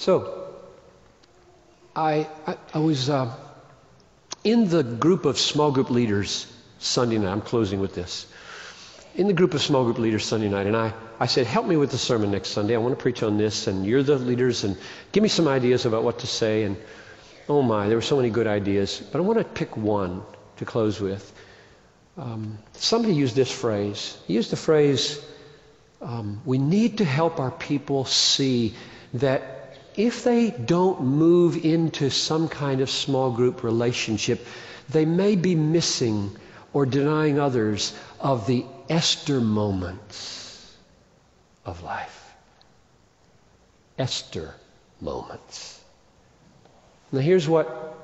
So, I, I, I was uh, in the group of small group leaders Sunday night. I'm closing with this. In the group of small group leaders Sunday night, and I, I said, Help me with the sermon next Sunday. I want to preach on this, and you're the leaders, and give me some ideas about what to say. And oh my, there were so many good ideas. But I want to pick one to close with. Um, somebody used this phrase. He used the phrase, um, We need to help our people see that if they don't move into some kind of small group relationship, they may be missing or denying others of the Esther moments of life. Esther moments. Now, here's what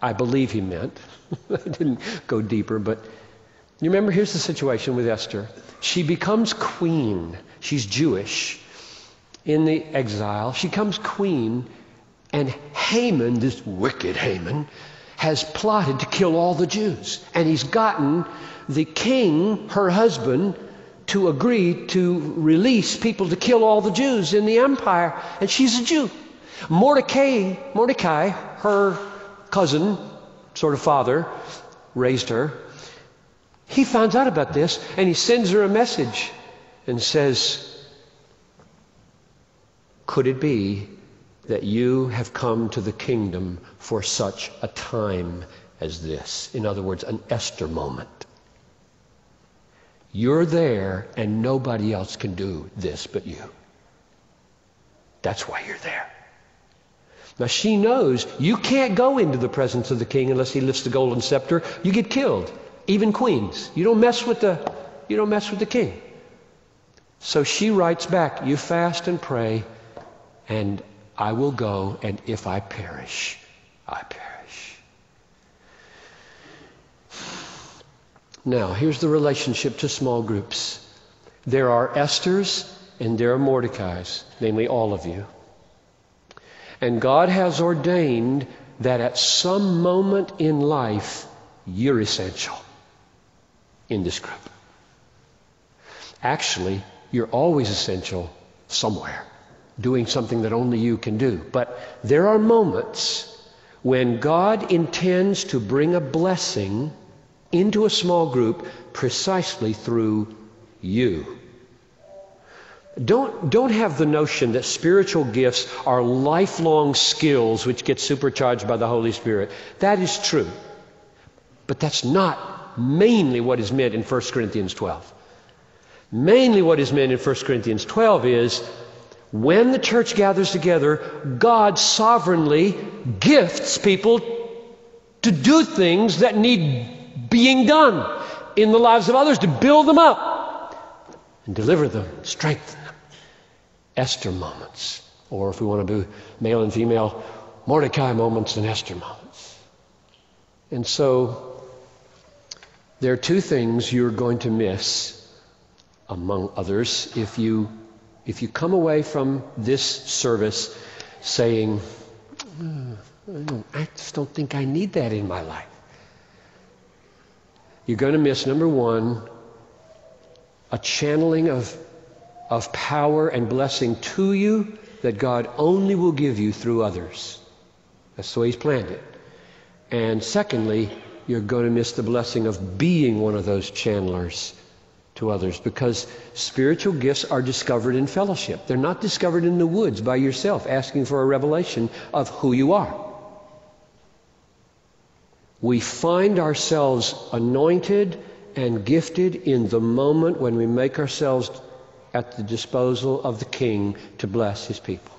I believe he meant. I didn't go deeper, but you remember, here's the situation with Esther. She becomes queen. She's Jewish in the exile. She comes queen, and Haman, this wicked Haman, has plotted to kill all the Jews. And he's gotten the king, her husband, to agree to release people to kill all the Jews in the empire. And she's a Jew. Mordecai, Mordecai, her cousin, sort of father, raised her. He finds out about this and he sends her a message and says, could it be that you have come to the kingdom for such a time as this? In other words, an Esther moment. You're there and nobody else can do this but you. That's why you're there. Now she knows you can't go into the presence of the king unless he lifts the golden scepter. You get killed. Even queens. You don't mess with the you don't mess with the king. So she writes back, you fast and pray and I will go, and if I perish, I perish. Now, here's the relationship to small groups there are Esthers and there are Mordecais, namely all of you. And God has ordained that at some moment in life, you're essential in this group. Actually, you're always essential somewhere doing something that only you can do. But there are moments when God intends to bring a blessing into a small group precisely through you. Don't, don't have the notion that spiritual gifts are lifelong skills which get supercharged by the Holy Spirit. That is true. But that's not mainly what is meant in 1 Corinthians 12. Mainly what is meant in 1 Corinthians 12 is when the church gathers together, God sovereignly gifts people to do things that need being done in the lives of others to build them up and deliver them, strengthen them. Esther moments, or if we want to do male and female, Mordecai moments and Esther moments. And so there are two things you're going to miss, among others, if you if you come away from this service saying, oh, I just don't think I need that in my life, you're going to miss, number one, a channeling of, of power and blessing to you that God only will give you through others. That's the way He's planned it. And secondly, you're going to miss the blessing of being one of those channelers to others because spiritual gifts are discovered in fellowship. They're not discovered in the woods by yourself asking for a revelation of who you are. We find ourselves anointed and gifted in the moment when we make ourselves at the disposal of the King to bless his people.